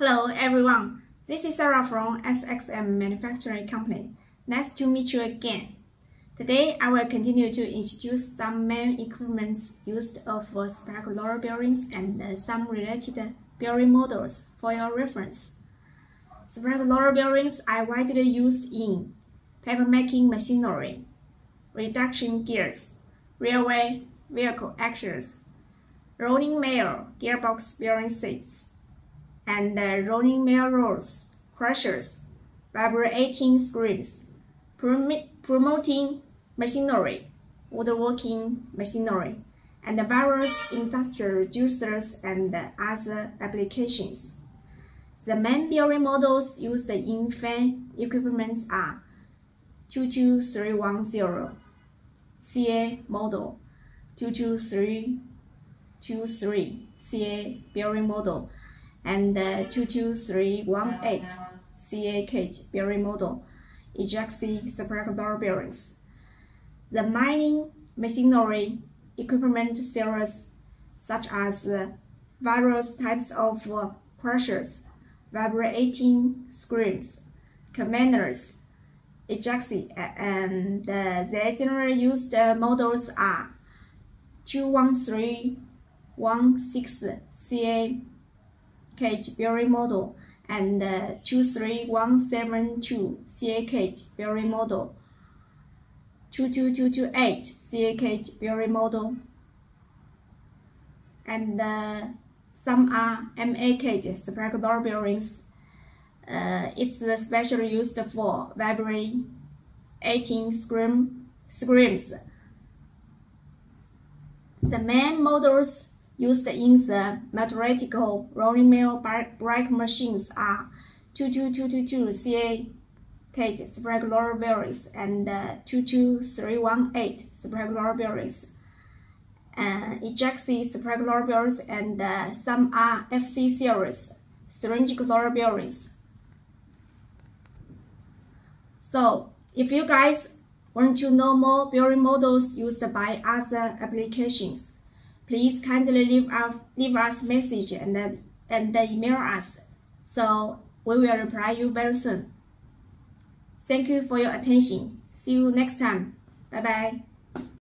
Hello everyone, this is Sarah from SXM Manufacturing Company. Nice to meet you again. Today I will continue to introduce some main equipments used for uh, spherical roller bearings and uh, some related bearing models for your reference. Spherical roller bearings are widely used in papermaking machinery, reduction gears, railway vehicle axles, rolling mill gearbox bearing seats, and rolling mill rolls, crushers, vibrating screens, promoting machinery, woodworking machinery, and various industrial reducers and other applications. The main bearing models used in fan equipment are 22310 CA model, 22323 CA bearing model, and 22318 CA cage bearing model, spark door bearings. The mining machinery equipment series such as uh, various types of uh, crushers, vibrating screens, commanders, ejaxy, and the generally used uh, models are 21316 CA cage bearing model and 23172 CA cage bearing model, 22228 CA cage bearing model, and uh, some are MA cage spark door bearings. Uh, it's especially used for vibrating scream, screams. The main models used in the mathematical rolling mill brake machines are 22222 CA spherical roller bearings and uh, 22318 spherical roller bearings. Uh, ejaxy spark roller bearings and uh, some are FC series roller bearings. So, if you guys want to know more bearing models used by other applications, please kindly leave, us, leave us message and, then, and then email us. So, we will reply you very soon. Thank you for your attention. See you next time. Bye bye.